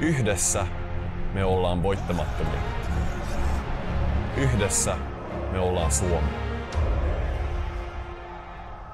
Yhdessä me ollaan voittamattomia. Yhdessä me ollaan Suomi.